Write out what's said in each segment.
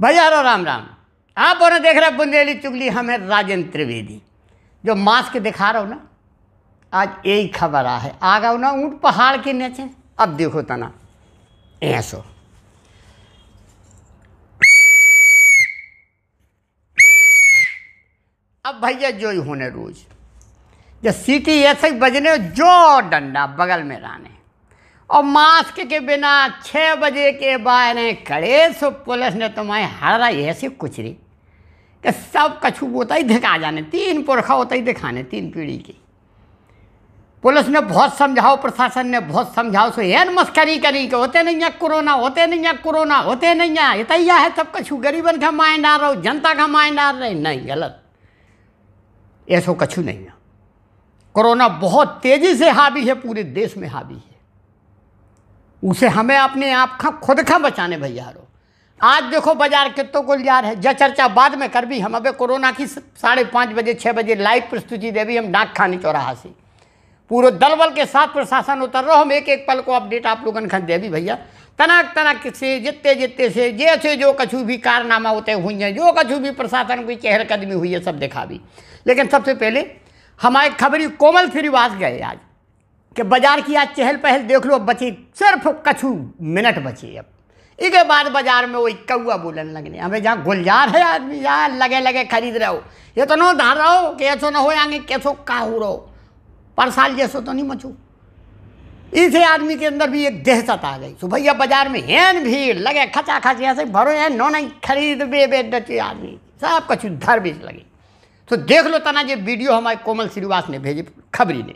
भैया रो राम राम। आप और देख रहे बुंदेली चुगली, हमें राजेंद्र त्रिवेदी। जो मास्क दिखा रहा हूँ ना, आज यही खबर आ है। आ गया ना, ऊँट पहाड़ के नीचे। अब देखो तना। ऐसो अब भैया जो ही होने रोज। जब सीटी ऐसे बजने, जो डंडा बगल में रहने और मास्क के बिना छः बजे के बाद खड़े सो पुलिस ने तुम्हें हरा ऐसे कुछ रही कि सब कछु होता ही दिखा जाने, तीन पुरखा होता ही दिखाने, तीन पीढ़ी की। पुलिस ने बहुत समझाओ, प्रशासन ने बहुत समझाओ, सो एन मस्करी करी कि होते नहीं है कोरोना, होते नहीं है कोरोना, होते नहीं है। इतना है, सब कछु गरीबन का माइंड आ रहा जनता का माइंड आ रहा नहीं, गलत। ऐसो कछु नहीं है। कोरोना बहुत तेज़ी से हावी है, पूरे देश में हावी है। उसे हमें अपने आप का खुद का बचाने भैया रो। आज देखो बाज़ार कितों लिया है। जब चर्चा बाद में कर भी। हम अबे कोरोना की साढ़े पाँच बजे छः बजे लाइव प्रस्तुति दे भी। हम डाक खानी चौराहा से पूरे दलबल के साथ प्रशासन उतर रहो। हम एक एक पल को अपडेट आप लोगों ने दे भी भैया। तनक तनक से जितने जितने से जैसे जो कछु भी कारनामा होते हुई हैं, जो कछु भी प्रशासन की चहलकदमी हुई है, सब दिखा भी। लेकिन सबसे पहले, हमारे खबरी कोमल श्रीवास गए आज। कि बाज़ार की आज चहल पहल देख लो बची सिर्फ़ कछु मिनट बची अब। इसके बाद बाज़ार में वही कौआ बोलन लगने। हमें जहाँ गुलजार है आदमी जहाँ लगे लगे खरीद रहे हो। ये तो नो धार रहो कि ऐसो न हो आगे, कैसो का हो रहो। पर साल जैसो तो नहीं मचो। इसे आदमी के अंदर भी एक दहशत आ गई। तो भैया बाज़ार में हैन भीड़, लगे खचा खच ऐसे भरो है, नो नहीं, खरीद बे बे आदमी। सब कछु धर बेच लगे। तो देख लो तना ये वीडियो हमारे कोमल श्रीवास ने भेजी, खबरी ने।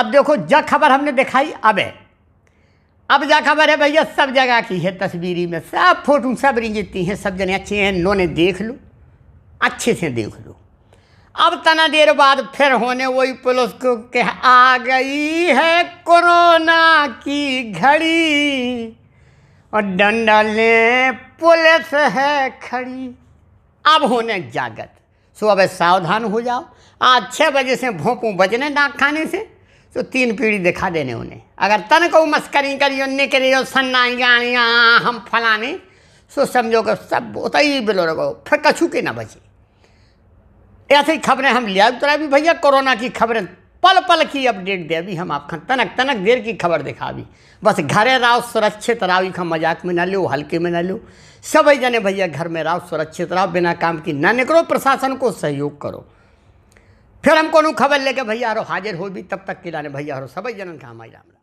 अब देखो जग खबर हमने दिखाई, अब है। अब जा खबर है, भैया, सब जगह की है तस्वीरी में। सब फ़ोटो, सब रिंजती हैं, सब जने अच्छे हैं नो ने देख लो, अच्छे से देख लो। अब तना देर बाद फिर होने वही पुलिस को के आ गई है कोरोना की घड़ी। और डंडा ले पुलिस है खड़ी। अब होने जागत। सो अब सावधान हो जाओ। आज छः बजे से भोंपू बजने, नाक खाने से। तो तीन पीढ़ी दिखा देने उन्हें। अगर तन को मस्करी करियो निकलियो सन्नाई गाड़ियाँ हम फलाने। सो समझो कि सब उतई बिलो रखो फिर कछू के ना बचे। ऐसे ही खबरें हम लिया उतरा भी भैया कोरोना की खबरें पल पल की अपडेट दे अभी हम आपका तनक तनक देर की खबर दिखा भी। बस घरे रहो, सुरक्षित रहो का मज़ाक में ना लो हल्के में ना लो सब जने भैया घर में रहो, सुरक्षित रहो, बिना काम की ना निकलो प्रशासन को सहयोग करो। फिर हम को खबर लेके भैया हाजिर हो भी तब तक किला ने भैया सब जनन का हमारी राम।